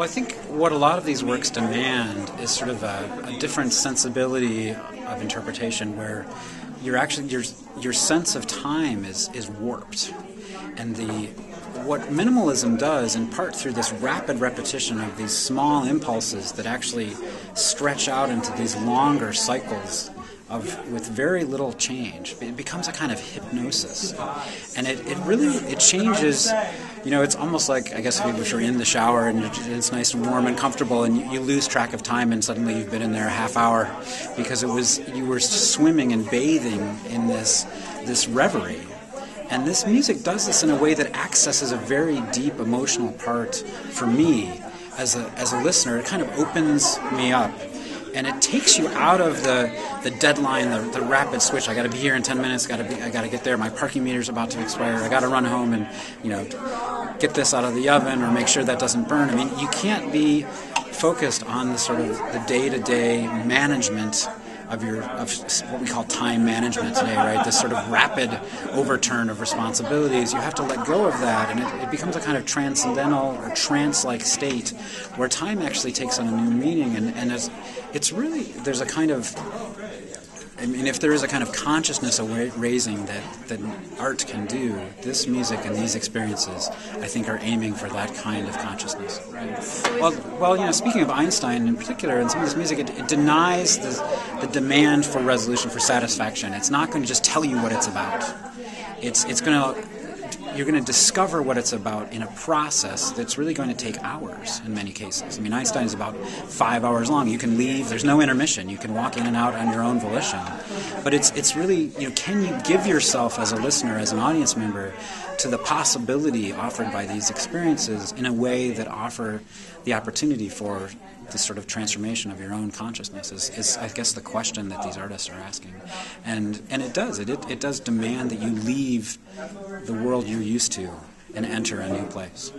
I think what a lot of these works demand is sort of a, a different sensibility of interpretation where you're actually your your sense of time is is warped, and the what minimalism does, in part through this rapid repetition of these small impulses that actually stretch out into these longer cycles of with very little change. It becomes a kind of hypnosis, and it, it really it changes. You know, it's almost like I guess if you're in the shower and it's nice and warm and comfortable, and you, you lose track of time, and suddenly you've been in there a half hour because it was you were swimming and bathing in this this reverie. And this music does this in a way that accesses a very deep emotional part for me as a, as a listener. It kind of opens me up and it takes you out of the, the deadline, the, the rapid switch. I got to be here in 10 minutes. Got to be. I got to get there. My parking meter's about to expire. I got to run home and you know get this out of the oven or make sure that doesn't burn. I mean, you can't be focused on the sort of the day-to-day management of your of what we call time management today, right? This sort of rapid overturn of responsibilities. You have to let go of that, and it, it becomes a kind of transcendental or trance-like state where time actually takes on a new meaning, and, and it's, it's really there's a kind of I mean, if there is a kind of consciousness raising that, that art can do, this music and these experiences, I think, are aiming for that kind of consciousness. Well, well, you know, speaking of Einstein in particular, and some of this music, it, it denies the, the demand for resolution, for satisfaction. It's not going to just tell you what it's about. It's, it's going to you're going to discover what it's about in a process that's really going to take hours in many cases. I mean, Einstein is about five hours long. You can leave. There's no intermission. You can walk in and out on your own volition. But it's it's really you know, can you give yourself as a listener, as an audience member, to the possibility offered by these experiences in a way that offer the opportunity for this sort of transformation of your own consciousness is, is, I guess, the question that these artists are asking. And, and it does. It, it, it does demand that you leave the world you're used to and enter a new place.